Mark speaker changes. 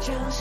Speaker 1: just